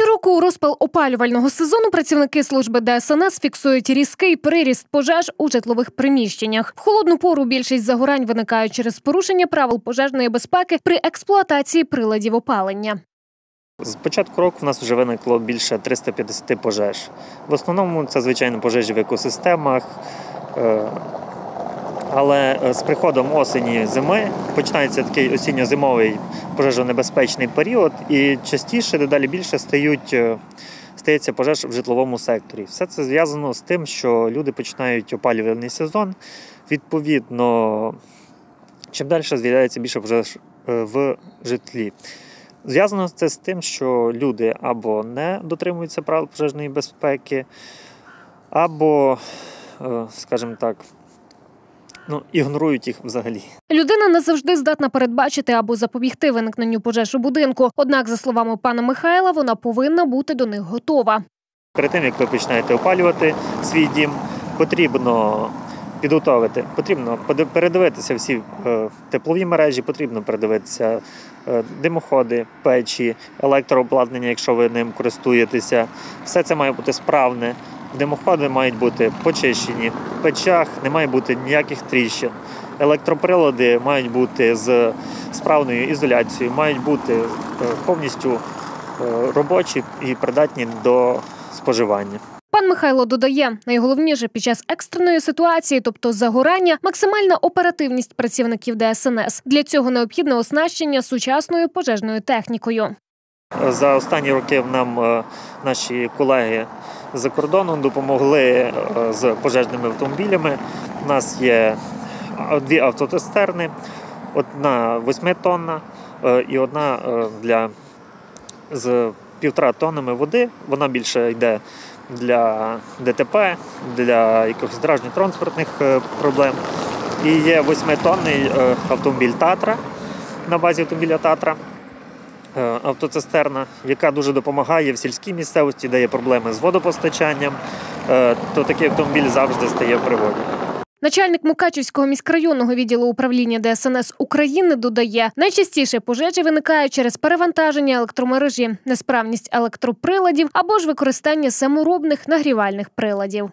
Щороку у розпал опалювального сезону працівники служби ДСНС фіксують різкий приріст пожеж у житлових приміщеннях. В холодну пору більшість загорань виникають через порушення правил пожежної безпеки при експлуатації приладів опалення. З початку року в нас вже виникло більше 350 пожеж. В основному це, звичайно, пожежі в екосистемах. Але е, з приходом осені зими починається такий осінньо-зимовий пожежонебезпечний період, і частіше, дедалі більше стають, е, стається пожеж в житловому секторі. Все це зв'язано з тим, що люди починають опалювальний сезон. Відповідно, чим далі з'являється більше пожеж е, в житлі. Зв'язано це з тим, що люди або не дотримуються правил пожежної безпеки, або, скажімо так, ну, ігнорують їх взагалі. Людина не завжди здатна передбачити або запобігти виникненню пожеж у будинку. Однак, за словами пана Михайла, вона повинна бути до них готова. Перед тим, як ви починаєте опалювати свій дім, потрібно підготовити, потрібно передивитися всі е, теплові мережі, потрібно передивитися е, димоходи, печі, електрообладнання, якщо ви ним користуєтеся. Все це має бути справне. Димоходи мають бути почищені, в печах не має бути ніяких тріщин. Електроприлади мають бути з справною ізоляцією, мають бути е, повністю е, робочі і придатні до споживання. Пан Михайло додає, найголовніше під час екстреної ситуації, тобто загорання, максимальна оперативність працівників ДСНС. Для цього необхідне оснащення сучасною пожежною технікою. За останні роки нам е, наші колеги за кордоном допомогли е, з пожежними автомобілями. У нас є дві автотестерни, одна восьмитонна е, і одна е, для з півтора тоннами води. Вона більше йде для ДТП, для якихось дорожньо-транспортних е, проблем. І є восьмитонний е, автомобіль Татра на базі автомобіля Татра. Е, автоцистерна, яка дуже допомагає в сільській місцевості, де є проблеми з водопостачанням, е, то такий автомобіль завжди стає в пригоді. Начальник Мукачівського міськрайонного відділу управління ДСНС України додає, найчастіше пожежі виникають через перевантаження електромережі, несправність електроприладів або ж використання саморобних нагрівальних приладів.